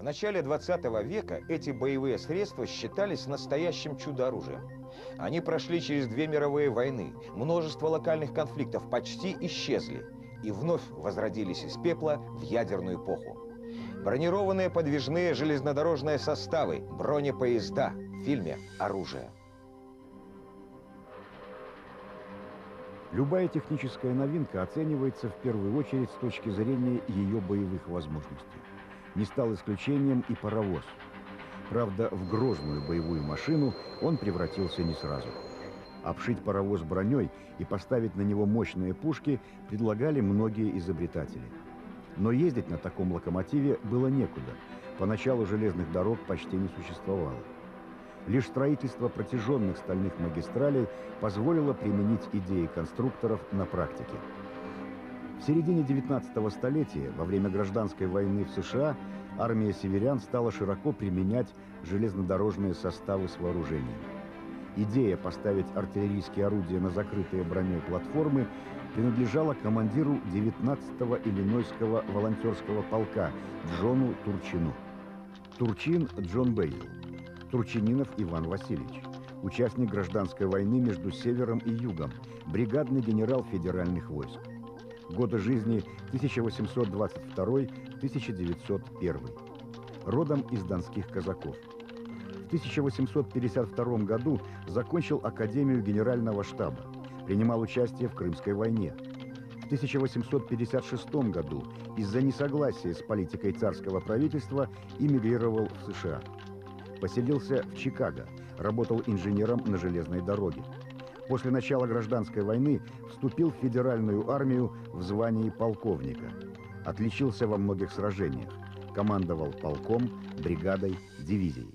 В начале 20 века эти боевые средства считались настоящим чудо-оружием. Они прошли через две мировые войны, множество локальных конфликтов почти исчезли и вновь возродились из пепла в ядерную эпоху. Бронированные подвижные железнодорожные составы, бронепоезда в фильме «Оружие». Любая техническая новинка оценивается в первую очередь с точки зрения ее боевых возможностей. Не стал исключением и паровоз. Правда, в грозную боевую машину он превратился не сразу. Обшить паровоз броней и поставить на него мощные пушки предлагали многие изобретатели. Но ездить на таком локомотиве было некуда. Поначалу железных дорог почти не существовало. Лишь строительство протяженных стальных магистралей позволило применить идеи конструкторов на практике. В середине 19 столетия, во время гражданской войны в США, армия северян стала широко применять железнодорожные составы с вооружением. Идея поставить артиллерийские орудия на закрытые броней платформы принадлежала командиру 19-го Иллинойского волонтерского полка Джону Турчину. Турчин Джон Бейл. Турчининов Иван Васильевич. Участник гражданской войны между Севером и Югом. Бригадный генерал федеральных войск. Годы жизни 1822-1901. Родом из донских казаков. В 1852 году закончил Академию Генерального штаба. Принимал участие в Крымской войне. В 1856 году из-за несогласия с политикой царского правительства эмигрировал в США. Поселился в Чикаго, работал инженером на железной дороге. После начала гражданской войны вступил в федеральную армию в звании полковника. Отличился во многих сражениях. Командовал полком, бригадой, дивизией.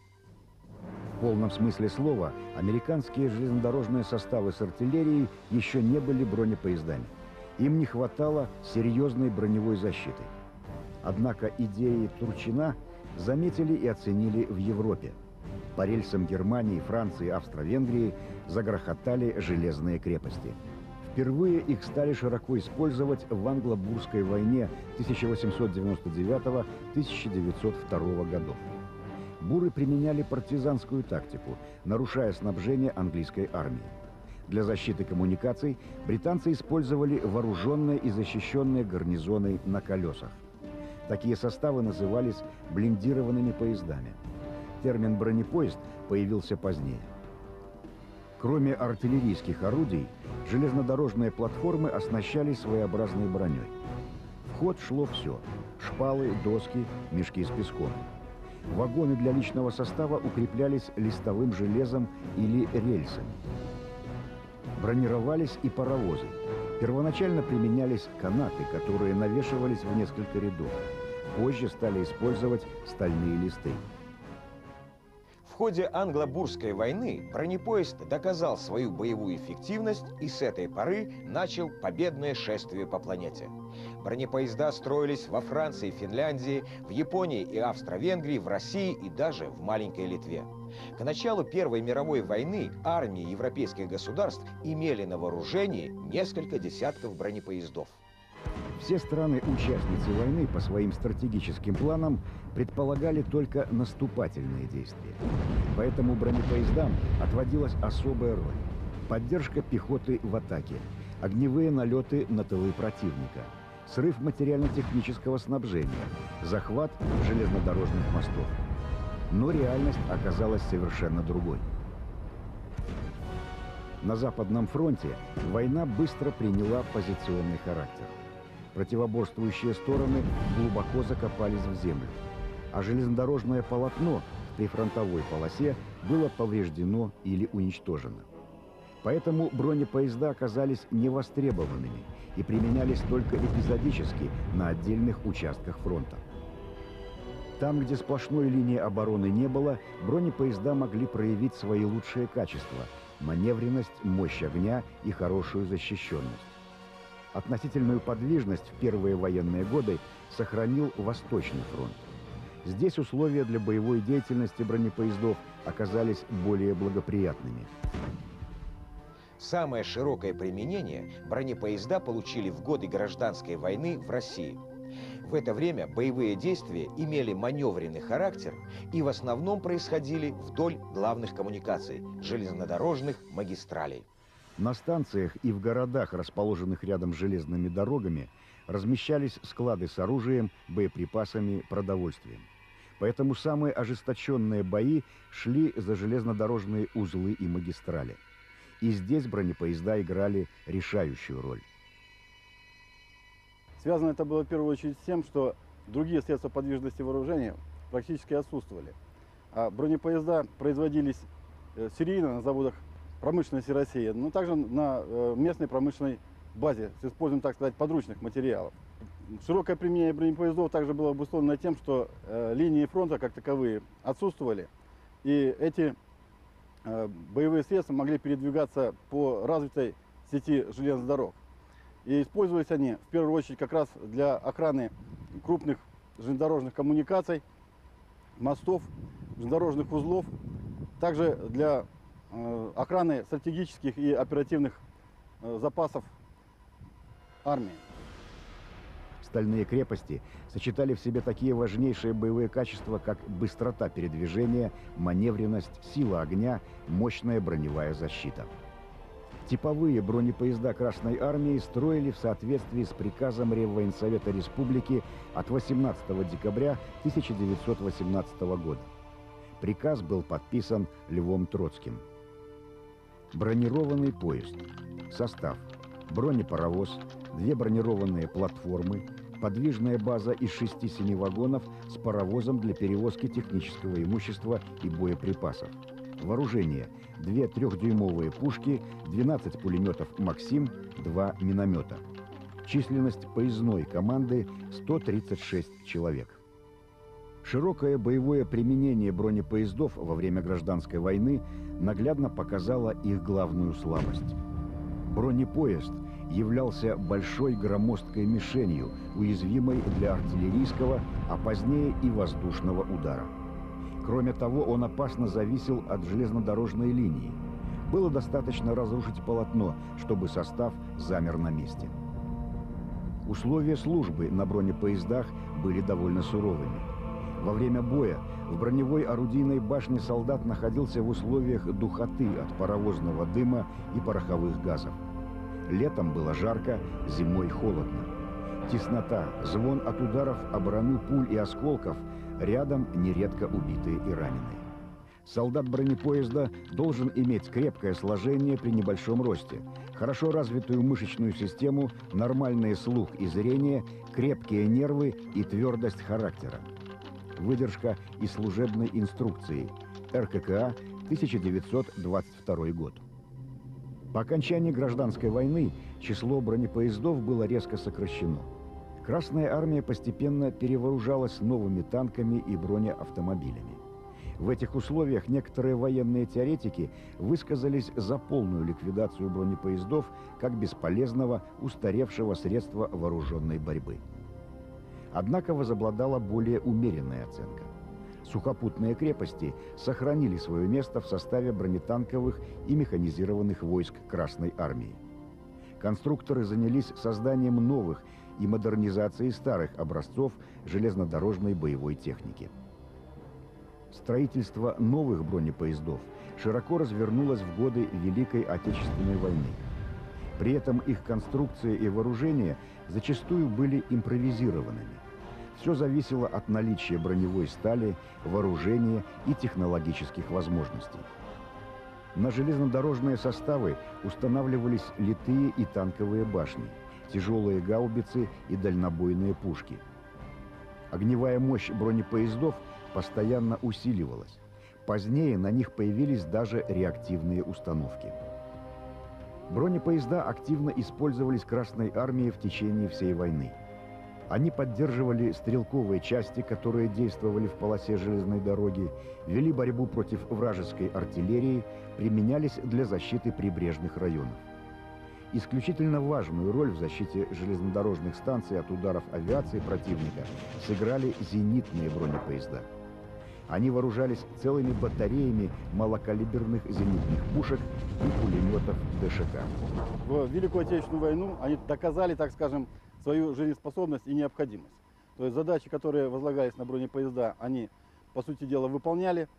В полном смысле слова, американские железнодорожные составы с артиллерией еще не были бронепоездами. Им не хватало серьезной броневой защиты. Однако идеи Турчина заметили и оценили в Европе. По рельсам Германии, Франции, Австро-Венгрии загрохотали железные крепости. Впервые их стали широко использовать в англо-бурской войне 1899-1902 годов буры применяли партизанскую тактику, нарушая снабжение английской армии. Для защиты коммуникаций британцы использовали вооруженные и защищенные гарнизоны на колесах. Такие составы назывались блиндированными поездами. Термин «бронепоезд» появился позднее. Кроме артиллерийских орудий, железнодорожные платформы оснащались своеобразной броней. В ход шло все – шпалы, доски, мешки с песком – Вагоны для личного состава укреплялись листовым железом или рельсами. Бронировались и паровозы. Первоначально применялись канаты, которые навешивались в несколько рядов. Позже стали использовать стальные листы. Ходе англо-бурской войны бронепоезд доказал свою боевую эффективность и с этой поры начал победное шествие по планете. Бронепоезда строились во Франции, Финляндии, в Японии и Австро-Венгрии, в России и даже в маленькой Литве. К началу Первой мировой войны армии европейских государств имели на вооружении несколько десятков бронепоездов. Все страны-участницы войны по своим стратегическим планам предполагали только наступательные действия. Поэтому бронепоездам отводилась особая роль. Поддержка пехоты в атаке, огневые налеты на тылы противника – срыв материально-технического снабжения, захват железнодорожных мостов. Но реальность оказалась совершенно другой. На Западном фронте война быстро приняла позиционный характер. Противоборствующие стороны глубоко закопались в землю, а железнодорожное полотно в прифронтовой полосе было повреждено или уничтожено. Поэтому бронепоезда оказались невостребованными – и применялись только эпизодически на отдельных участках фронта. Там, где сплошной линии обороны не было, бронепоезда могли проявить свои лучшие качества – маневренность, мощь огня и хорошую защищенность. Относительную подвижность в первые военные годы сохранил Восточный фронт. Здесь условия для боевой деятельности бронепоездов оказались более благоприятными. Самое широкое применение бронепоезда получили в годы гражданской войны в России. В это время боевые действия имели маневренный характер и в основном происходили вдоль главных коммуникаций – железнодорожных магистралей. На станциях и в городах, расположенных рядом с железными дорогами, размещались склады с оружием, боеприпасами, продовольствием. Поэтому самые ожесточенные бои шли за железнодорожные узлы и магистрали. И здесь бронепоезда играли решающую роль. Связано это было в первую очередь с тем, что другие средства подвижности вооружения практически отсутствовали. А бронепоезда производились э, серийно на заводах промышленности России, но также на э, местной промышленной базе с использованием, так сказать, подручных материалов. Широкое применение бронепоездов также было обусловлено тем, что э, линии фронта как таковые отсутствовали, и эти э, боевые средства могли передвигаться по развитой сети железных дорог. И использовались они в первую очередь как раз для охраны крупных железнодорожных коммуникаций, мостов, железнодорожных узлов, также для охраны стратегических и оперативных э, запасов армии. Стальные крепости сочетали в себе такие важнейшие боевые качества, как быстрота передвижения, маневренность, сила огня, мощная броневая защита. Типовые бронепоезда Красной Армии строили в соответствии с приказом Реввоенсовета Республики от 18 декабря 1918 года. Приказ был подписан Львом Троцким. Бронированный поезд. Состав. Бронепаровоз, две бронированные платформы, подвижная база из 6-7 вагонов с паровозом для перевозки технического имущества и боеприпасов. Вооружение. Две трехдюймовые пушки, 12 пулеметов «Максим», два миномета. Численность поездной команды 136 человек. Широкое боевое применение бронепоездов во время гражданской войны наглядно показало их главную слабость. Бронепоезд являлся большой громоздкой мишенью, уязвимой для артиллерийского, а позднее и воздушного удара. Кроме того, он опасно зависел от железнодорожной линии. Было достаточно разрушить полотно, чтобы состав замер на месте. Условия службы на бронепоездах были довольно суровыми. Во время боя в броневой орудийной башне солдат находился в условиях духоты от паровозного дыма и пороховых газов. Летом было жарко, зимой холодно. Теснота, звон от ударов о броню пуль и осколков, рядом нередко убитые и раненые. Солдат бронепоезда должен иметь крепкое сложение при небольшом росте, хорошо развитую мышечную систему, нормальный слух и зрение, крепкие нервы и твердость характера. Выдержка из служебной инструкции. РККА, 1922 год. По окончании гражданской войны число бронепоездов было резко сокращено. Красная армия постепенно перевооружалась новыми танками и бронеавтомобилями. В этих условиях некоторые военные теоретики высказались за полную ликвидацию бронепоездов как бесполезного, устаревшего средства вооруженной борьбы. Однако возобладала более умеренная оценка сухопутные крепости сохранили свое место в составе бронетанковых и механизированных войск Красной Армии. Конструкторы занялись созданием новых и модернизацией старых образцов железнодорожной боевой техники. Строительство новых бронепоездов широко развернулось в годы Великой Отечественной войны. При этом их конструкция и вооружение зачастую были импровизированными. Все зависело от наличия броневой стали, вооружения и технологических возможностей. На железнодорожные составы устанавливались литые и танковые башни, тяжелые гаубицы и дальнобойные пушки. Огневая мощь бронепоездов постоянно усиливалась. Позднее на них появились даже реактивные установки. Бронепоезда активно использовались Красной армией в течение всей войны. Они поддерживали стрелковые части, которые действовали в полосе железной дороги, вели борьбу против вражеской артиллерии, применялись для защиты прибрежных районов. Исключительно важную роль в защите железнодорожных станций от ударов авиации противника сыграли зенитные бронепоезда. Они вооружались целыми батареями малокалиберных зенитных пушек и пулеметов ДШК. В Великую Отечественную войну они доказали, так скажем, свою жизнеспособность и необходимость. То есть задачи, которые возлагались на бронепоезда, они, по сути дела, выполняли.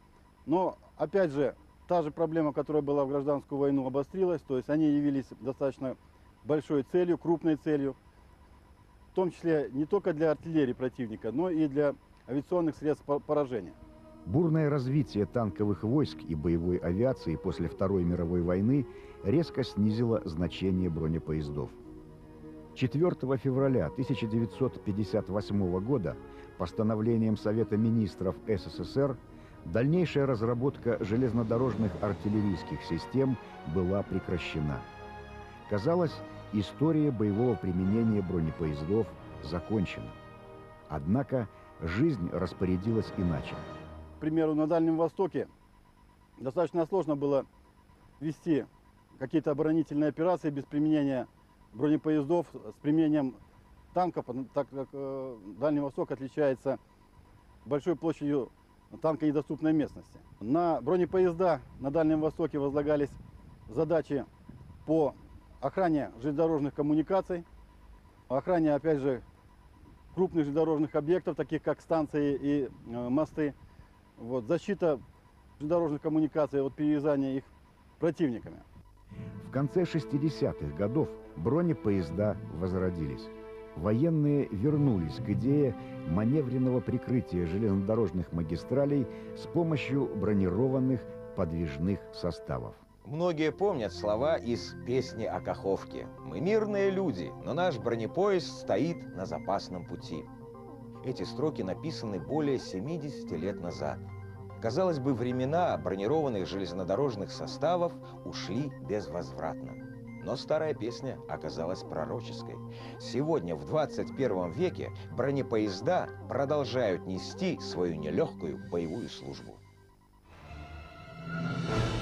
Но, опять же, та же проблема, которая была в гражданскую войну, обострилась. То есть они явились достаточно большой целью, крупной целью. В том числе не только для артиллерии противника, но и для авиационных средств по- поражения. Бурное развитие танковых войск и боевой авиации после Второй мировой войны резко снизило значение бронепоездов. 4 февраля 1958 года постановлением Совета министров СССР дальнейшая разработка железнодорожных артиллерийских систем была прекращена. Казалось, история боевого применения бронепоездов закончена. Однако жизнь распорядилась иначе. К примеру, на Дальнем Востоке достаточно сложно было вести какие-то оборонительные операции без применения бронепоездов, с применением танков, так как э, Дальний Восток отличается большой площадью танконедоступной местности. На бронепоезда на Дальнем Востоке возлагались задачи по охране железнодорожных коммуникаций, охране, опять же, крупных железнодорожных объектов, таких как станции и э, мосты, вот, защита железнодорожных коммуникаций от перевязания их противниками. Конце 60-х годов бронепоезда возродились. Военные вернулись к идее маневренного прикрытия железнодорожных магистралей с помощью бронированных подвижных составов. Многие помнят слова из песни о Каховке. «Мы мирные люди, но наш бронепоезд стоит на запасном пути». Эти строки написаны более 70 лет назад. Казалось бы, времена бронированных железнодорожных составов ушли безвозвратно. Но старая песня оказалась пророческой. Сегодня, в 21 веке, бронепоезда продолжают нести свою нелегкую боевую службу. Thank